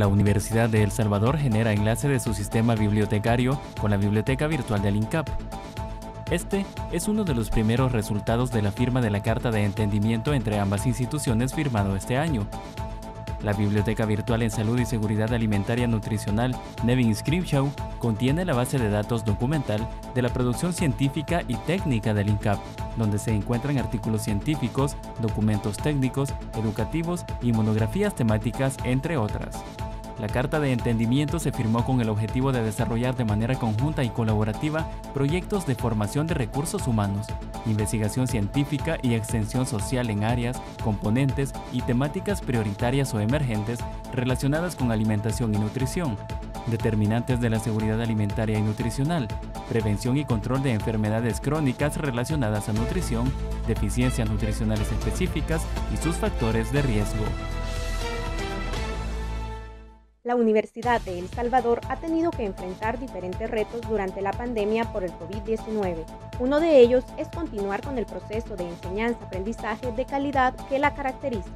La Universidad de El Salvador genera enlace de su sistema bibliotecario con la Biblioteca Virtual del INCAP. Este es uno de los primeros resultados de la firma de la Carta de Entendimiento entre ambas instituciones firmado este año. La Biblioteca Virtual en Salud y Seguridad Alimentaria Nutricional Nevin Scripshaw contiene la base de datos documental de la producción científica y técnica del INCAP, donde se encuentran artículos científicos, documentos técnicos, educativos y monografías temáticas, entre otras. La Carta de Entendimiento se firmó con el objetivo de desarrollar de manera conjunta y colaborativa proyectos de formación de recursos humanos, investigación científica y extensión social en áreas, componentes y temáticas prioritarias o emergentes relacionadas con alimentación y nutrición, determinantes de la seguridad alimentaria y nutricional, prevención y control de enfermedades crónicas relacionadas a nutrición, deficiencias nutricionales específicas y sus factores de riesgo. La Universidad de El Salvador ha tenido que enfrentar diferentes retos durante la pandemia por el COVID-19. Uno de ellos es continuar con el proceso de enseñanza-aprendizaje de calidad que la caracteriza.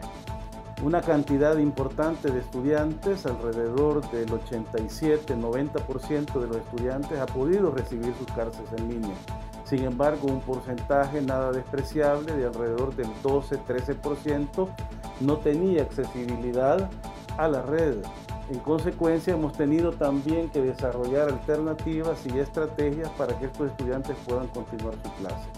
Una cantidad importante de estudiantes, alrededor del 87-90% de los estudiantes ha podido recibir sus clases en línea. Sin embargo, un porcentaje nada despreciable de alrededor del 12-13% no tenía accesibilidad a la red en consecuencia, hemos tenido también que desarrollar alternativas y estrategias para que estos estudiantes puedan continuar su clase.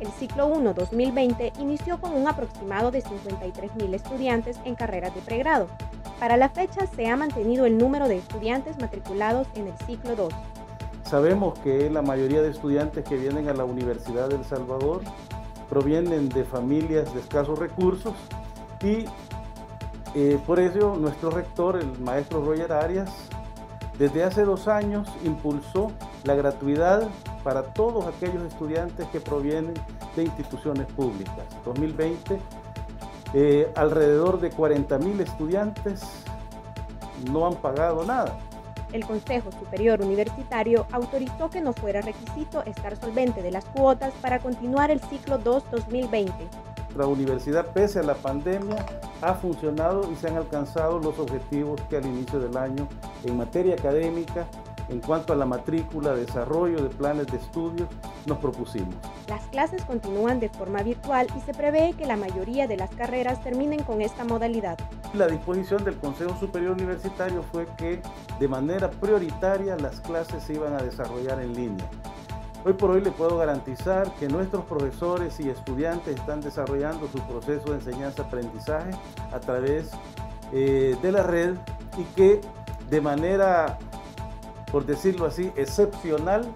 El ciclo 1 2020 inició con un aproximado de 53.000 estudiantes en carreras de pregrado. Para la fecha se ha mantenido el número de estudiantes matriculados en el ciclo 2. Sabemos que la mayoría de estudiantes que vienen a la Universidad de El Salvador provienen de familias de escasos recursos y eh, por ello, nuestro rector, el maestro Roger Arias, desde hace dos años impulsó la gratuidad para todos aquellos estudiantes que provienen de instituciones públicas. 2020, eh, alrededor de 40 mil estudiantes no han pagado nada. El Consejo Superior Universitario autorizó que no fuera requisito estar solvente de las cuotas para continuar el ciclo 2 2020 la universidad, pese a la pandemia, ha funcionado y se han alcanzado los objetivos que al inicio del año en materia académica, en cuanto a la matrícula, desarrollo de planes de estudios, nos propusimos. Las clases continúan de forma virtual y se prevé que la mayoría de las carreras terminen con esta modalidad. La disposición del Consejo Superior Universitario fue que de manera prioritaria las clases se iban a desarrollar en línea. Hoy por hoy le puedo garantizar que nuestros profesores y estudiantes están desarrollando su proceso de enseñanza-aprendizaje a través eh, de la red y que de manera, por decirlo así, excepcional,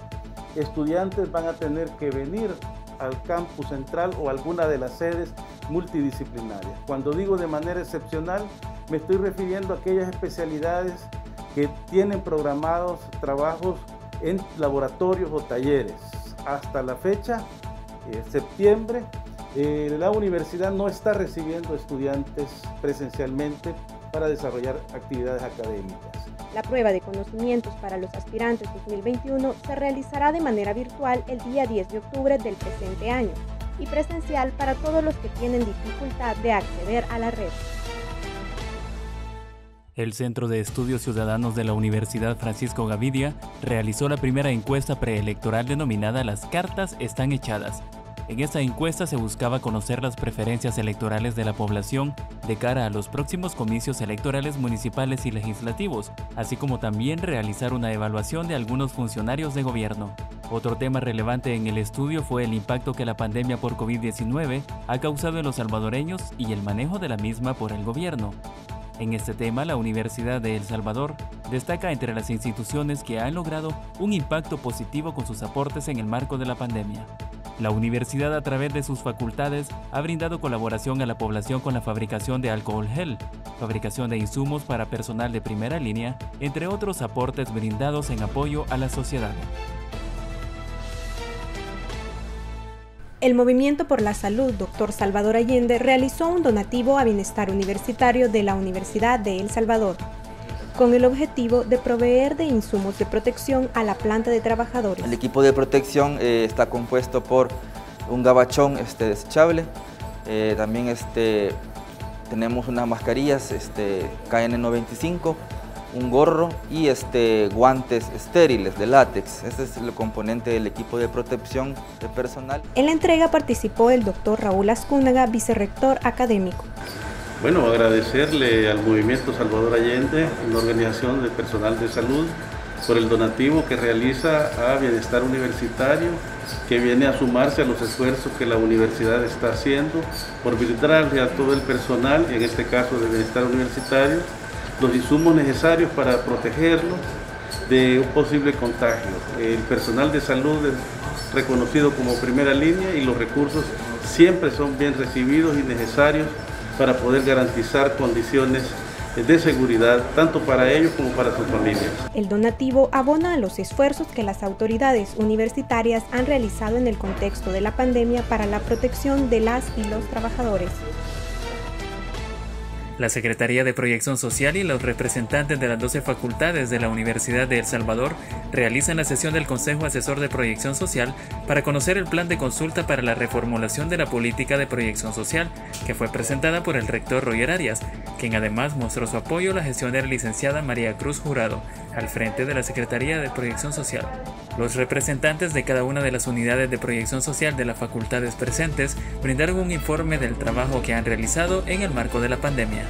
estudiantes van a tener que venir al campus central o alguna de las sedes multidisciplinarias. Cuando digo de manera excepcional, me estoy refiriendo a aquellas especialidades que tienen programados trabajos en laboratorios o talleres. Hasta la fecha, eh, septiembre, eh, la universidad no está recibiendo estudiantes presencialmente para desarrollar actividades académicas. La prueba de conocimientos para los aspirantes 2021 se realizará de manera virtual el día 10 de octubre del presente año y presencial para todos los que tienen dificultad de acceder a la red. El Centro de Estudios Ciudadanos de la Universidad Francisco Gavidia realizó la primera encuesta preelectoral denominada Las cartas están echadas. En esta encuesta se buscaba conocer las preferencias electorales de la población de cara a los próximos comicios electorales municipales y legislativos, así como también realizar una evaluación de algunos funcionarios de gobierno. Otro tema relevante en el estudio fue el impacto que la pandemia por COVID-19 ha causado en los salvadoreños y el manejo de la misma por el gobierno. En este tema, la Universidad de El Salvador destaca entre las instituciones que han logrado un impacto positivo con sus aportes en el marco de la pandemia. La universidad a través de sus facultades ha brindado colaboración a la población con la fabricación de alcohol gel, fabricación de insumos para personal de primera línea, entre otros aportes brindados en apoyo a la sociedad. El Movimiento por la Salud Dr. Salvador Allende realizó un donativo a bienestar universitario de la Universidad de El Salvador, con el objetivo de proveer de insumos de protección a la planta de trabajadores. El equipo de protección eh, está compuesto por un gabachón este, desechable, eh, también este, tenemos unas mascarillas este, KN95, un gorro y este, guantes estériles de látex. Este es el componente del equipo de protección de personal. En la entrega participó el doctor Raúl Ascúnaga, vicerrector académico. Bueno, agradecerle al Movimiento Salvador Allende, una organización de personal de salud, por el donativo que realiza a Bienestar Universitario, que viene a sumarse a los esfuerzos que la universidad está haciendo por brindarle a todo el personal, en este caso de Bienestar Universitario, los insumos necesarios para protegerlo de un posible contagio. El personal de salud es reconocido como primera línea y los recursos siempre son bien recibidos y necesarios para poder garantizar condiciones de seguridad tanto para ellos como para sus familias. El donativo abona a los esfuerzos que las autoridades universitarias han realizado en el contexto de la pandemia para la protección de las y los trabajadores. La Secretaría de Proyección Social y los representantes de las 12 facultades de la Universidad de El Salvador realizan la sesión del Consejo Asesor de Proyección Social para conocer el plan de consulta para la reformulación de la política de proyección social, que fue presentada por el rector Roger Arias, quien además mostró su apoyo a la gestión de la licenciada María Cruz Jurado, al frente de la Secretaría de Proyección Social. Los representantes de cada una de las unidades de proyección social de las facultades presentes brindaron un informe del trabajo que han realizado en el marco de la pandemia.